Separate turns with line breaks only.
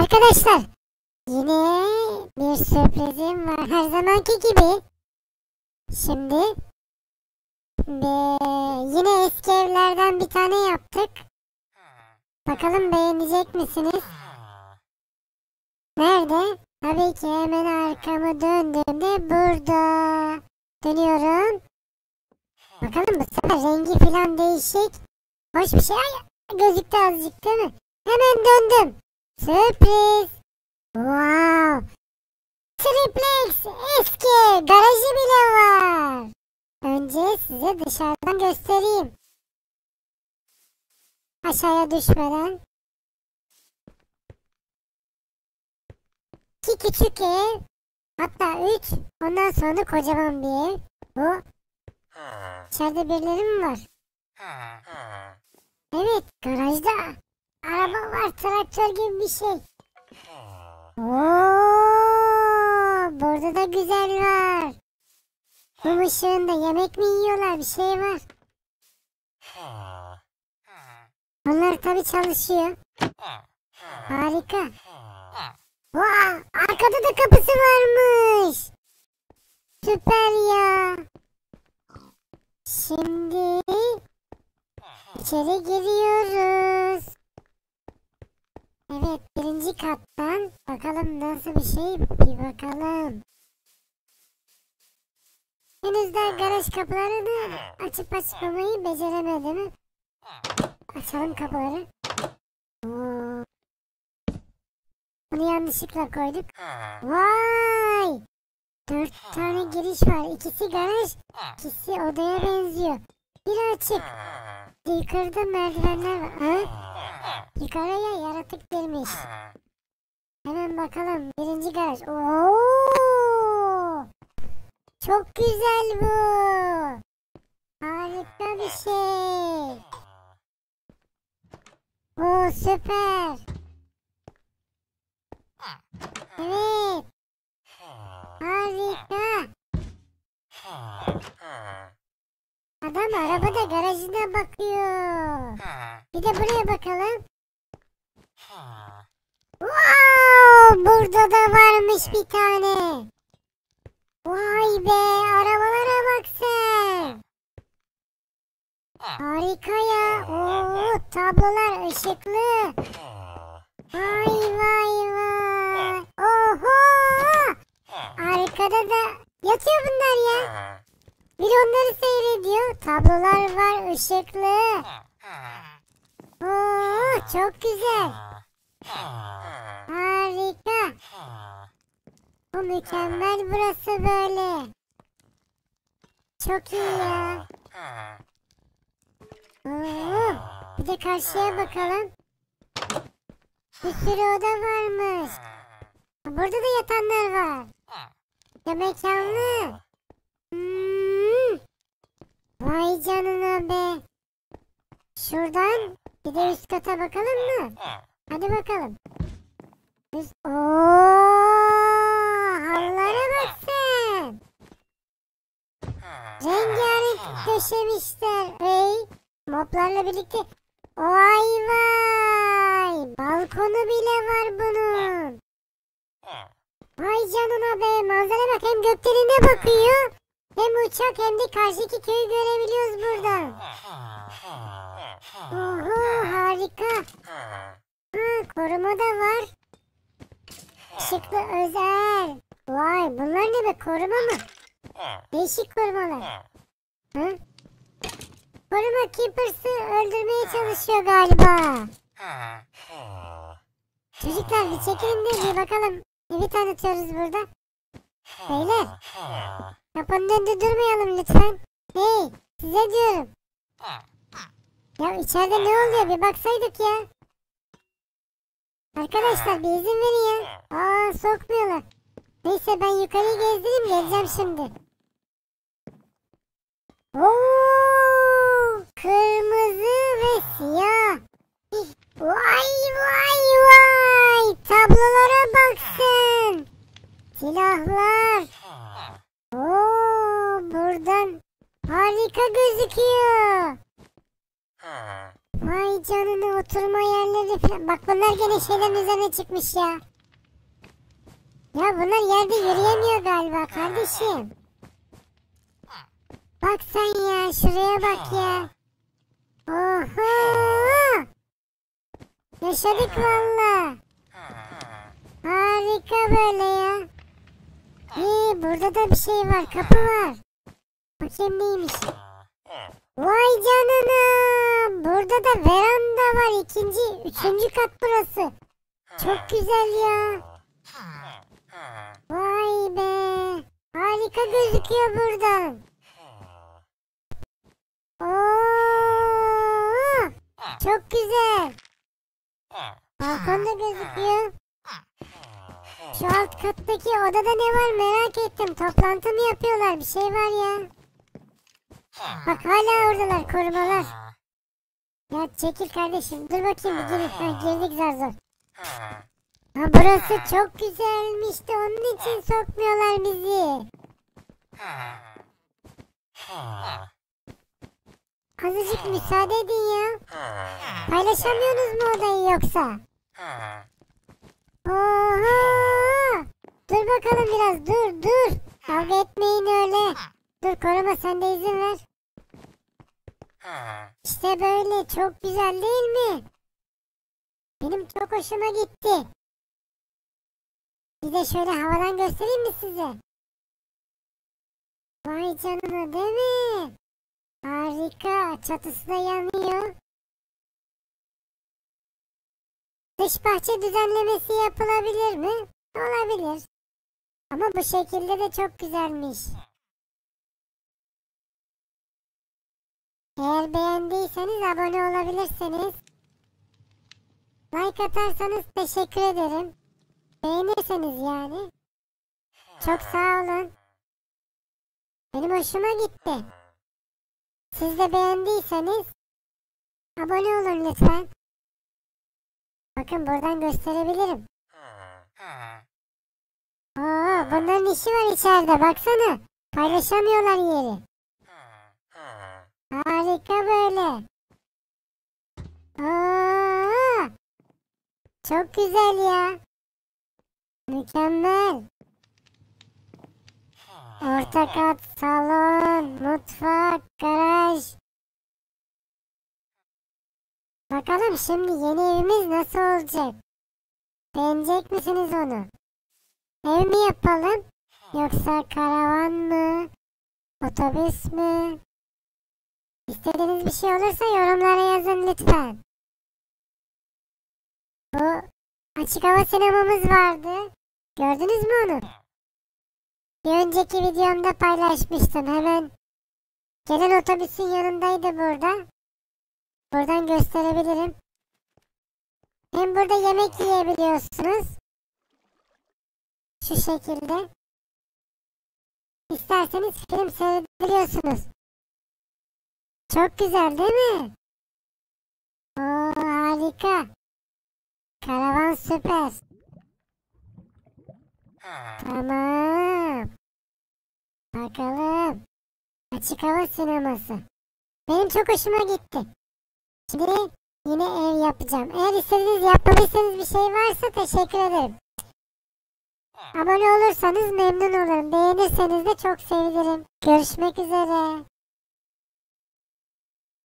Arkadaşlar yine bir sürprizim var her zamanki gibi. Şimdi yine eski evlerden bir tane yaptık. Bakalım beğenecek misiniz? Nerede? Tabii ki hemen arkamı döndüğümde burada. Dönüyorum. Bakalım bu sefer rengi falan değişik. Hoş bir şey. Gözüktü azıcık değil mi? Hemen döndüm. Sürpriz. Wow. Triplex eski garajı bile var. Önce size dışarıdan göstereyim. Aşağıya düşmeden. İki küçük ev. Hatta üç. Ondan sonra kocaman bir ev. Bu. İçeride birileri mi var? Evet garajda. Araba var traktör gibi bir şey. Oo, burada da güzel var. Mum ışığında yemek mi yiyorlar bir şey var. Onlar tabi çalışıyor. Harika. Vaa arkada da kapısı varmış. Süper ya. Şimdi içeri giriyoruz. Evet birinci kattan bakalım nasıl bir şey bir bakalım. Henüz daha garaj kapılarını açıp açmamayı beceremedim. Açalım kapıları. Oo. Bunu yanlışlıkla koyduk. Vay! Dört tane giriş var. İkisi garaj, ikisi odaya benziyor. Biri açık. Yukarıda merdivenler var. Ha? Yukarıya yaratık girmiş. Hemen bakalım. Birinci garaj. Oo! Çok güzel bu. Harika bir şey. Oo süper. Evet. Harika. Adam arabada garajına bakıyor. Bir de buraya bakalım. Wow, burada da varmış bir tane. Vay be, arabalara bak sen. Harika ya. Oo, tablolar ışıklı. Vay vay vay. Oho! Arkada da yatıyor bunlar ya. Biri onları seyrediyor. Tablolar var ışıklı. Oo, çok güzel. Harika. Bu mükemmel burası böyle. Çok iyi ya. Oo, bir de karşıya bakalım. Bir sürü oda varmış. Burada da yatanlar var. Ya mekanlı. Hmm. Vay canına be. Şuradan bir de üst kata bakalım mı? Hadi bakalım. Üst... Oo, halılara bak sen. Rengarenk döşemişler. Hey, moplarla birlikte. Vay vay. Balkonu bile var bunun. Vay canına be. Manzara bak. Hem göklerine bakıyor. Hem uçak hem de karşıki köyü görebiliyoruz buradan. Oho harika. Ha, koruma da var. Işıklı özel. Vay bunlar ne be koruma mı? Değişik korumalar. Hı? Koruma Keepers'ı öldürmeye çalışıyor galiba. Çocuklar bir çekilin de bir bakalım. Bir tanıtıyoruz burada. Beyler kapının önünde durmayalım lütfen. Hey size diyorum. Ya içeride ne oluyor bir baksaydık ya. Arkadaşlar bir izin verin ya. Aa sokmuyorlar. Neyse ben yukarıyı gezdireyim geleceğim şimdi. Oo, kırmızı ve siyah. Vay vay vay. Tablolara baksın. Silahlar. Oo, buradan harika gözüküyor. Vay canına oturma yerleri. Bak bunlar gene şeylerin üzerine çıkmış ya. Ya bunlar yerde yürüyemiyor galiba kardeşim. Bak sen ya şuraya bak ya. Oha! Yaşadık valla. Harika böyle ya. İyi burada da bir şey var kapı var. Bakayım neymiş. Vay canına. Burada da veranda var. ikinci, üçüncü kat burası. Çok güzel ya. Vay be. Harika gözüküyor buradan. Oo, çok güzel. Balkonda gözüküyor. Şu alt kattaki odada ne var merak ettim. Toplantı mı yapıyorlar? Bir şey var ya. Bak hala oradalar korumalar. Ya çekil kardeşim. Dur bakayım bir gir. Ha, girdik zar zor. Ha burası çok güzelmiş de onun için sokmuyorlar bizi. Azıcık müsaade edin ya. Paylaşamıyorsunuz mu odayı yoksa? Oha! Dur bakalım biraz dur dur. Kavga etmeyin öyle. Dur koruma sen de izin ver. İşte böyle çok güzel değil mi? Benim çok hoşuma gitti. Bir de şöyle havadan göstereyim mi size? Vay canına değil mi? Harika. Çatısı da yanıyor. Dış bahçe düzenlemesi yapılabilir mi? Olabilir. Ama bu şekilde de çok güzelmiş. Eğer beğendiyseniz abone olabilirsiniz. Like atarsanız teşekkür ederim. Beğenirseniz yani. Çok sağ olun. Benim hoşuma gitti. Siz de beğendiyseniz abone olun lütfen. Bakın buradan gösterebilirim. Oo, bunların işi var içeride baksana. Paylaşamıyorlar yeri. Harika böyle. Oo, çok güzel ya. Mükemmel. Orta kat, salon, mutfak, garaj. Bakalım şimdi yeni evimiz nasıl olacak? Beğenecek misiniz onu? Ev mi yapalım? Yoksa karavan mı? Otobüs mü? İstediğiniz bir şey olursa yorumlara yazın lütfen. Bu açık hava sinemamız vardı. Gördünüz mü onu? Bir önceki videomda paylaşmıştım. Hemen gelen otobüsün yanındaydı burada. Buradan gösterebilirim. Hem burada yemek yiyebiliyorsunuz. Şu şekilde. İsterseniz film seyredebiliyorsunuz. Çok güzel değil mi? Oo harika. Karavan süper. Tamam. Bakalım. Açık hava sineması. Benim çok hoşuma gitti. Şimdi yine ev yapacağım. Eğer istediğiniz yapmadıysanız bir şey varsa teşekkür ederim. Abone olursanız memnun olurum. Beğenirseniz de çok sevinirim. Görüşmek üzere.